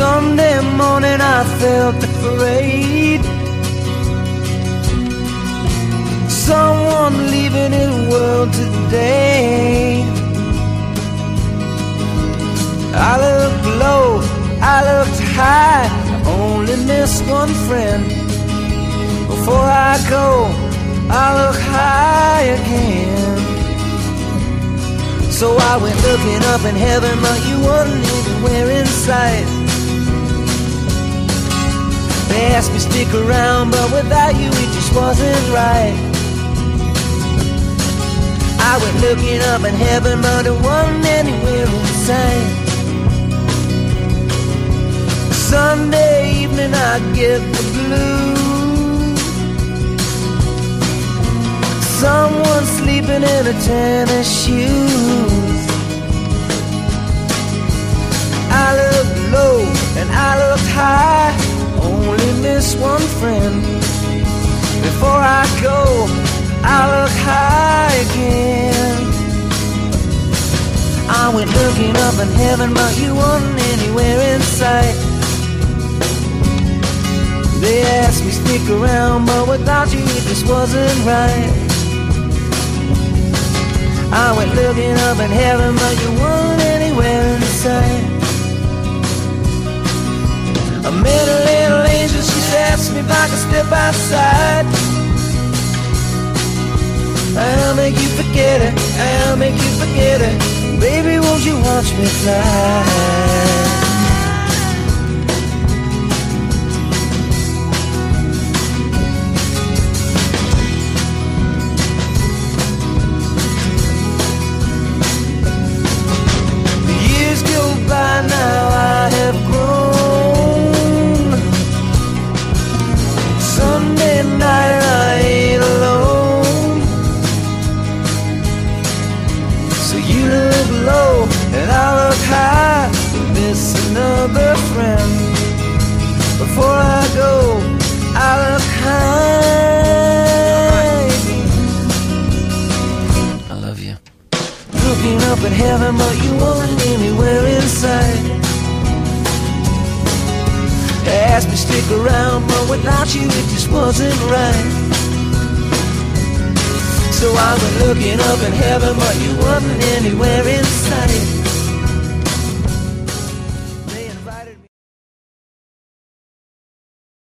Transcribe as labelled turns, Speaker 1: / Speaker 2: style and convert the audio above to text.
Speaker 1: Sunday morning I felt afraid. Someone leaving his world today. I looked low, I looked high, I only missed one friend. Before I go, I look high again. So I went looking up in heaven, but you weren't anywhere in sight. Asked me stick around, but without you it just wasn't right. I went looking up in heaven, but it wasn't anywhere in sight. Sunday evening I get the blues. Someone sleeping in a tennis shoes. Miss one friend. Before I go, I look high again. I went looking up in heaven, but you weren't anywhere in sight. They asked me stick around, but without you it just wasn't right. I went looking up in heaven, but you weren't anywhere in sight. Could step outside. I'll make you forget it, I'll make you forget it. Baby, won't you watch me fly? Look low and I look high. to Miss another friend. Before I go, I look high. I love you. Looking up at heaven, but you weren't anywhere inside. They asked me stick around, but without you it just wasn't right. So I went looking up in heaven, but you wasn't anywhere in sight.